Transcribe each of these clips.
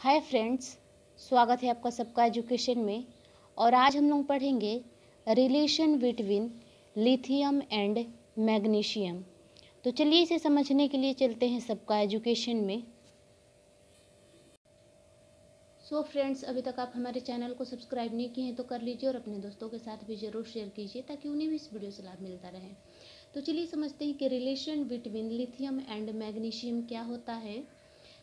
Hi friends, स्वागत है आपका सबका एजुकेशन में। और आज हम लोग पढ़ेंगे relation between lithium and magnesium. तो चलिए इसे समझने के लिए चलते हैं सबका एजुकेशन में। सो so फ्रेंड्स अभी तक आप हमारे चैनल को सब्सक्राइब नहीं किए हैं तो कर लीजिए और अपने दोस्तों के साथ भी ज़रूर शेयर कीजिए ताकि उन्हें भी इस वीडियो से लाभ मिलता रहे। तो चलिए समझते हैं कि relation between lithium and magnesium क्या होता है।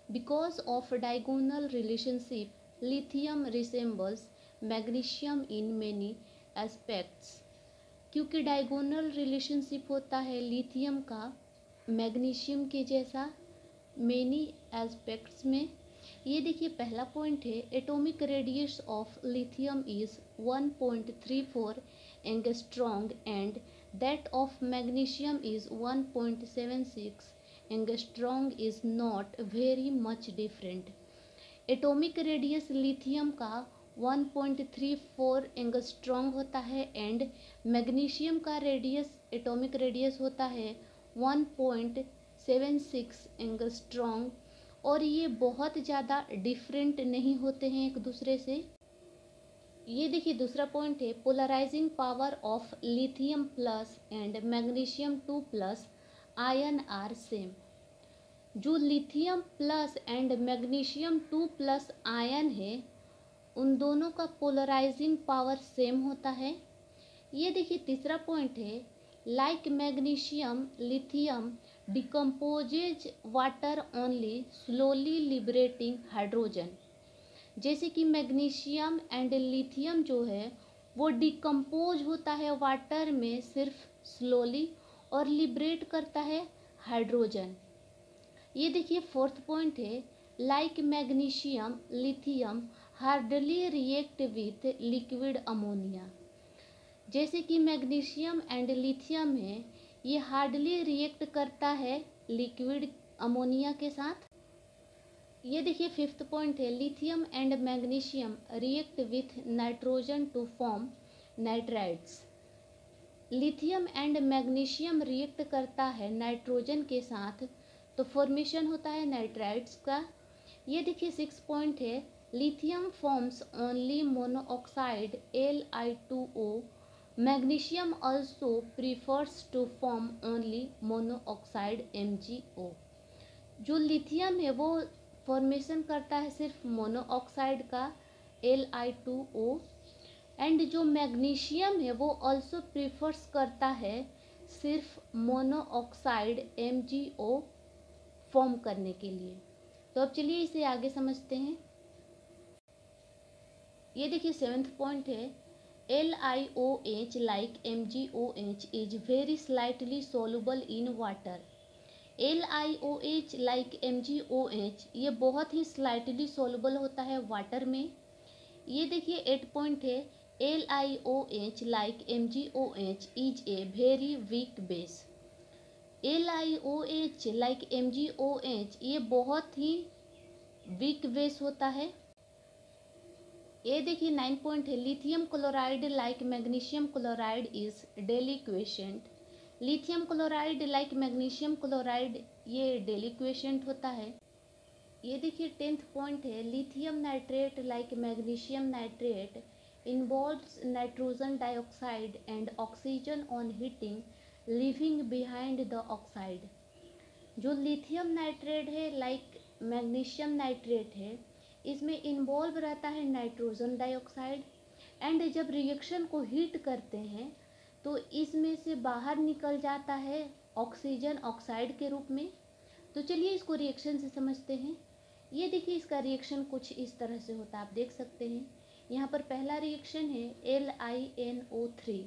Because of diagonal relationship, lithium resembles magnesium in many aspects. क्योंकि डायगोनल रिलेशनशिप होता है लिथियम का मैग्नीशियम के जैसा मेनी एस्पेक्ट्स में ये देखिए पहला पॉइंट है atomic radius of lithium is one point 1.34 angstrom and that of magnesium is 1.76 angstrom is not very much different atomic radius lithium का 1.34 एंगस्ट्रॉन्ग होता है एंड मैग्नीशियम का रेडियस एटॉमिक रेडियस होता है 1.76 एंगस्ट्रॉन्ग और ये बहुत ज़्यादा डिफरेंट नहीं होते हैं एक दूसरे से। ये देखिए दूसरा पॉइंट है polarising power of lithium plus and magnesium two plus ion are same जो lithium plus and magnesium two plus ion है, उन दोनों का पोलराइजिंग पावर सेम होता है। ये देखिए तीसरा पॉइंट है like magnesium lithium decomposes water only slowly liberating hydrogen जैसे कि मैग्नीशियम एंड लिथियम जो है, वो डिकम्पोज होता है वाटर में, सिर्फ़ स्लोली और लिबरेट करता है हाइड्रोजन ये देखिए फोर्थ पॉइंट है like magnesium lithium hardly react with liquid ammonia जैसे कि मैग्नीशियम एंड लिथियम है, ये हार्डली रिएक्ट करता है लिक्विड अमोनिया के साथ. ये देखिए फिफ्थ पॉइंट है lithium and magnesium react with nitrogen to form nitrides lithium and magnesium react करता है नाइट्रोजन के साथ तो फॉर्मेशन होता है नाइट्राइड्स का। ये देखिए सिक्स पॉइंट है। Lithium forms only monoxide L I two O magnesium also prefers to form only monoxide M G O जो लिथियम है, वो फॉर्मेशन करता है सिर्फ़ मोनोऑक्साइड का L I two O and जो मैग्नीशियम है, वो ऑल्सो प्रीफर्स करता है सिर्फ़ मोनोऑक्साइड एम फॉर्म करने के लिए। तो अब चलिए इसे आगे समझते हैं। ये देखिए सेवेंथ पॉइंट है। L I O H like M G O H is very slightly soluble in water L I O H like M G O H ये बहुत ही स्लाइटली सोलूबल होता है वाटर में। ये देखिए एट पॉइंट है। L I O H like M G O H is a very weak base L I O H like M G O H ये बहुत ही वीक बेस होता है। ये देखिए नाइन पॉइंट है। Lithium chloride like magnesium chloride is deliquescent lithium chloride like magnesium chloride ये deliquescent होता है। ये देखिए टेंथ पॉइंट है। Lithium nitrate like magnesium nitrate involves nitrogen dioxide and oxygen on heating, leaving behind the oxide. जो lithium nitrate है like magnesium nitrate है, इसमें इन्वॉल्व रहता है नाइट्रोजन डाइऑक्साइड एंड जब रिएक्शन को हीट करते हैं तो इसमें से बाहर निकल जाता है ऑक्सीजन ऑक्साइड के रूप में. तो चलिए इसको रिएक्शन से समझते हैं. ये देखिए इसका रिएक्शन कुछ इस तरह से होता है, आप देख सकते हैं. यहाँ पर पहला रिएक्शन है L I N O three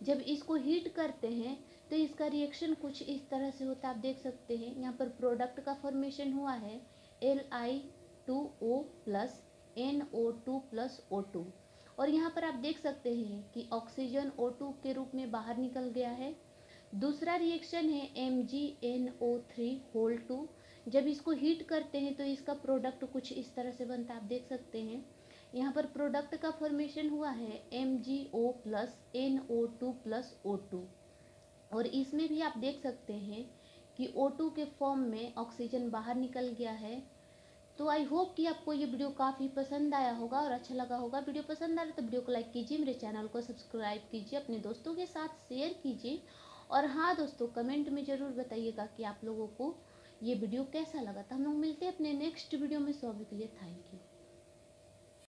जब इसको हीट करते हैं तो इसका रिएक्शन कुछ इस तरह से होता है। आप देख सकते हैं, यहाँ पर प्रोडक्ट का फॉर्मेशन हुआ है L I two O plus N O two plus O two और यहाँ पर आप देख सकते हैं कि ऑक्सीजन ओ टू के रूप में बाहर निकल गया है। दूसरा रिएक्शन है M G N O three whole two जब इसको हीट करते हैं तो इसका प्रोडक्ट कुछ इस तरह से बनता है। आप देख सकते हैं यहाँ पर प्रोडक्ट का फॉर्मेशन हुआ है M G O plus N O two plus O two और इसमें भी आप देख सकते हैं कि ओ टू के फॉर्म में ऑक्सीजन बाहर निकल गया है। तो आई होप कि आपको ये वीडियो काफ़ी पसंद आया होगा और अच्छा लगा होगा। वीडियो पसंद आ रहा तो वीडियो को लाइक कीजिए, मेरे चैनल को सब्सक्राइब कीजिए, अपने दोस्तों के साथ शेयर कीजिए। और हाँ दोस्तों कमेंट में ज़रूर बताइएगा कि आप लोगों को ये वीडियो कैसा लगा। था हम लोग मिलते हैं अपने नेक्स्ट वीडियो में। सो के लिए थैंक यू